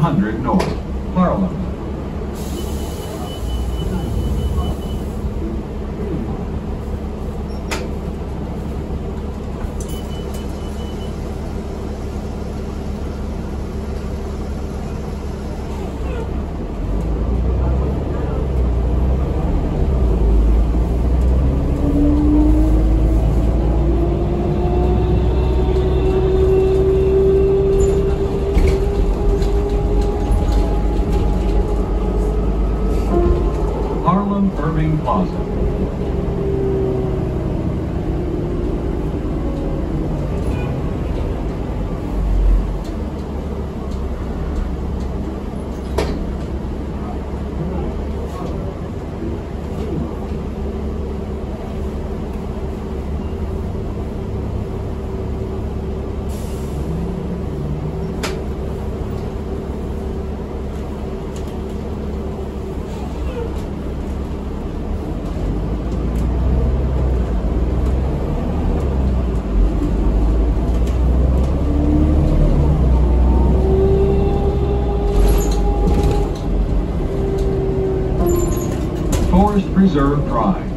200 north. Preserve Drive.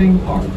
Irving Park.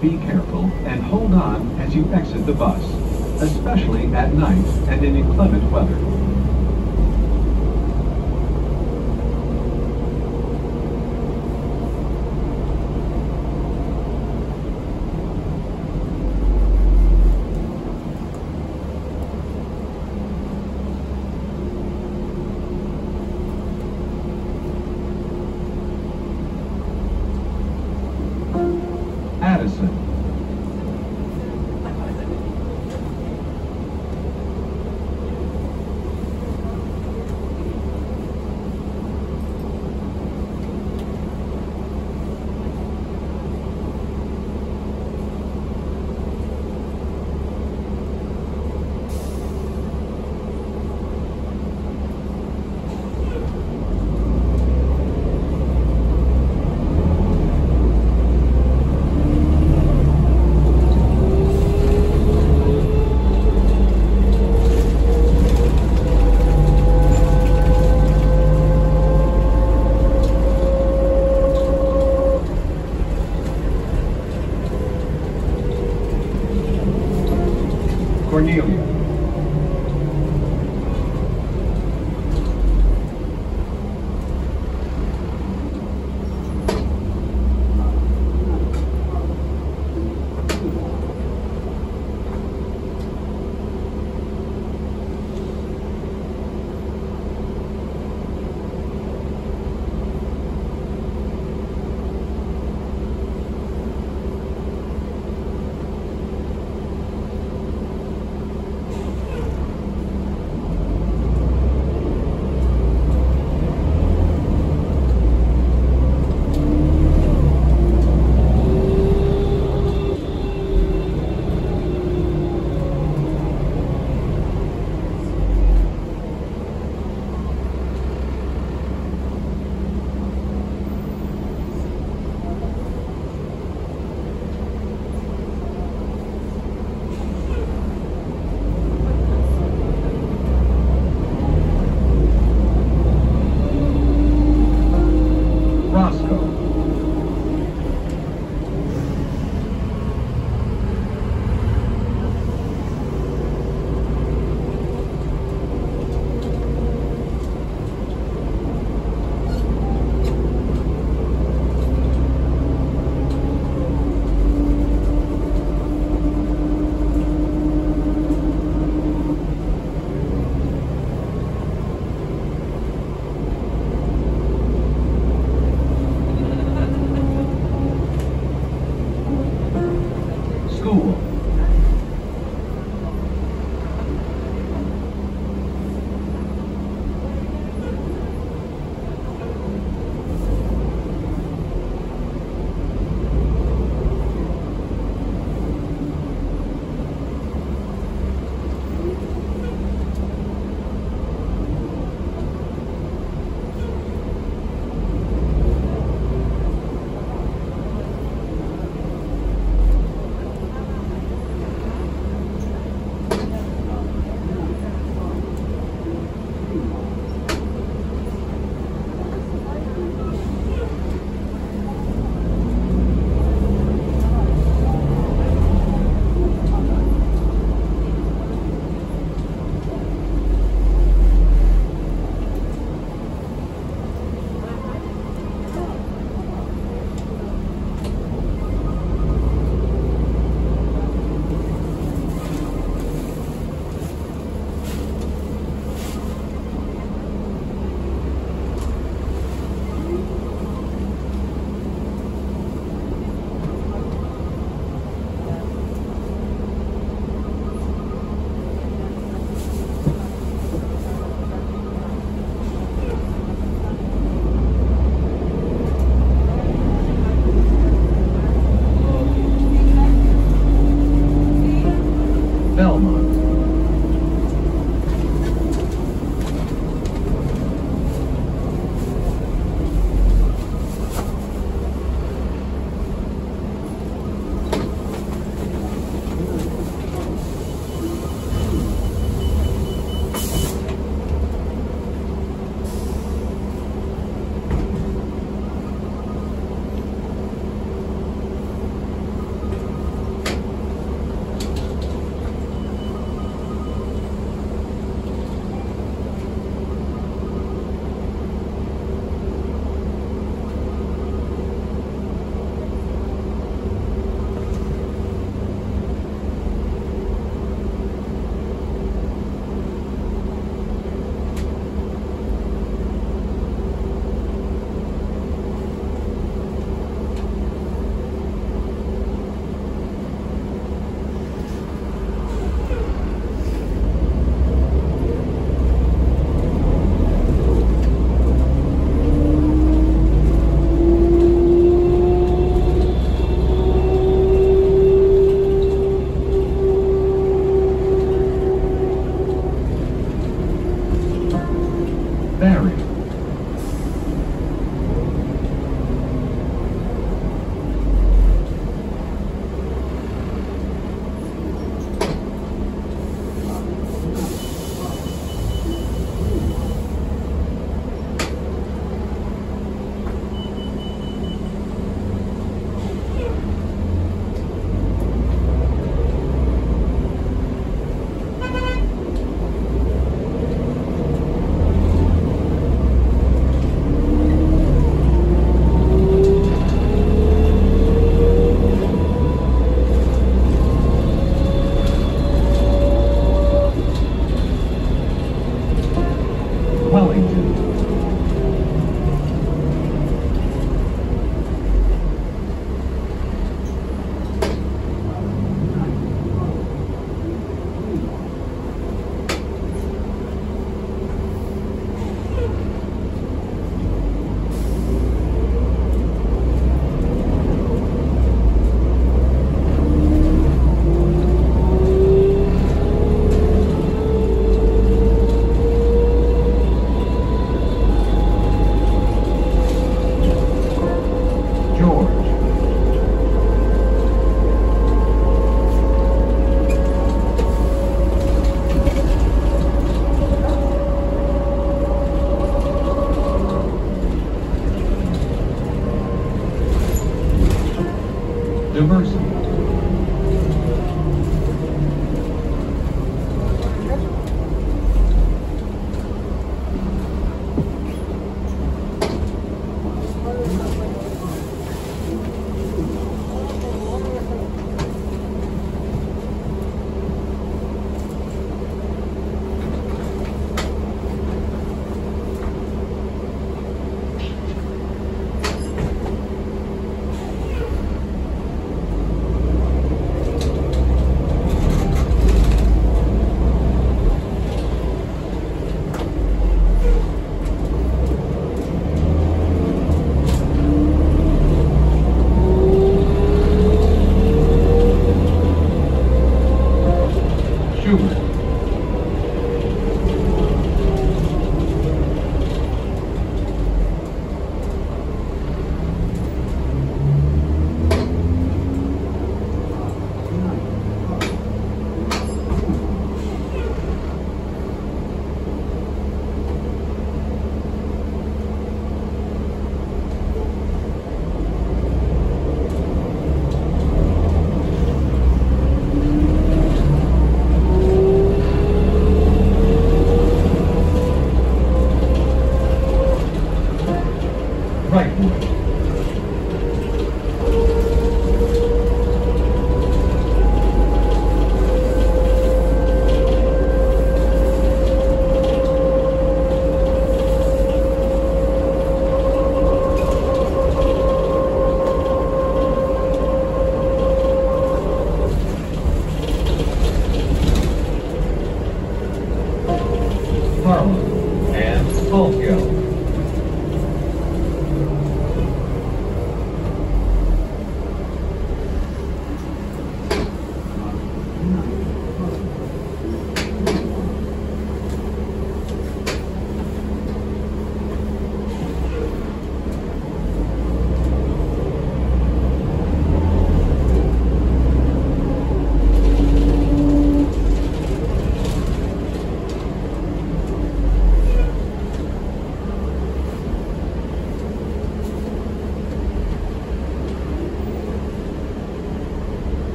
Be careful and hold on as you exit the bus, especially at night and in inclement weather. Cornelia.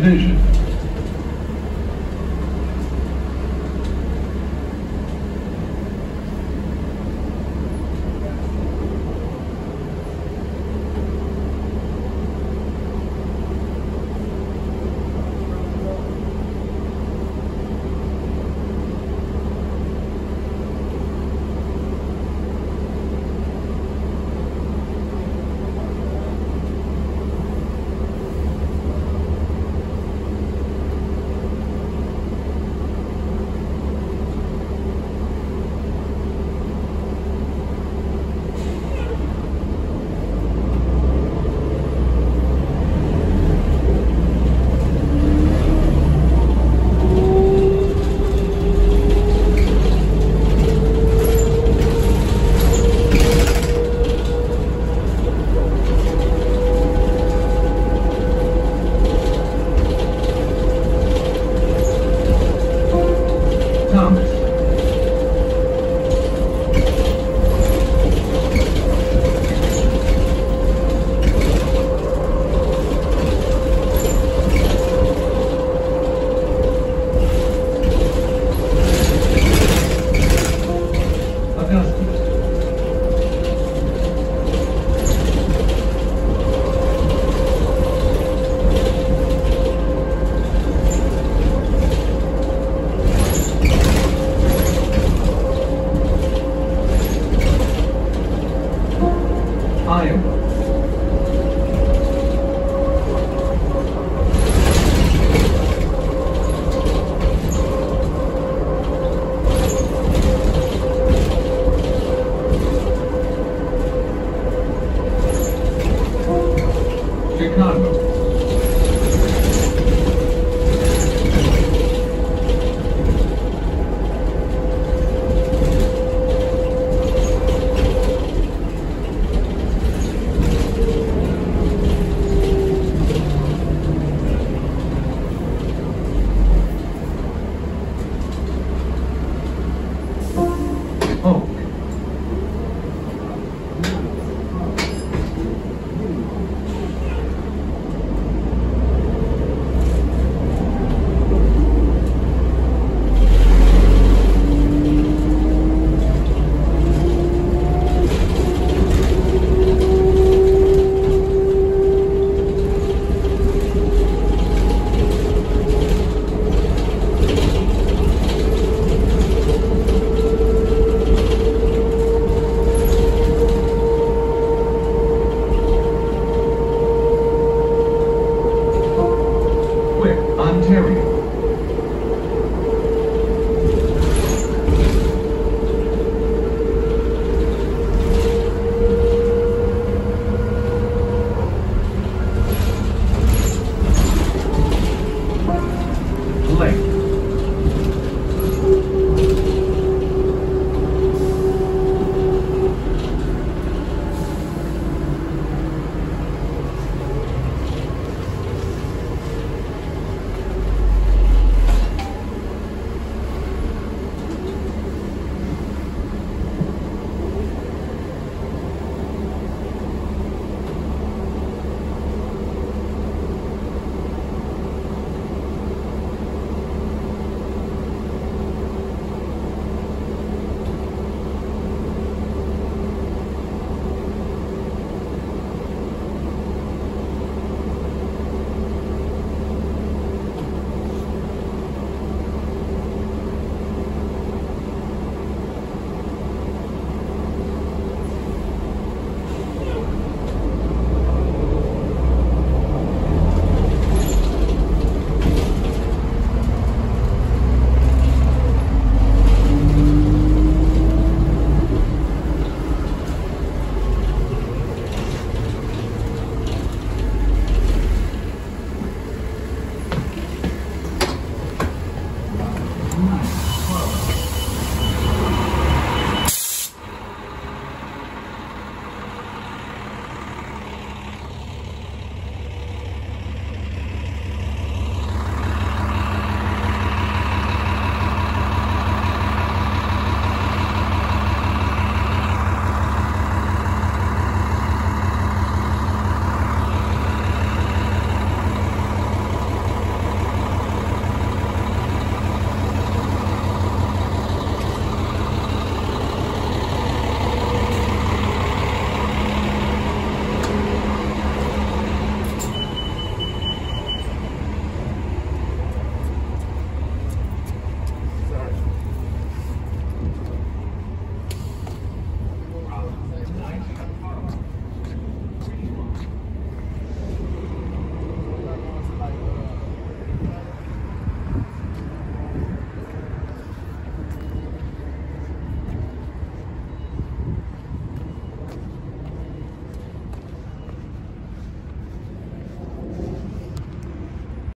Division.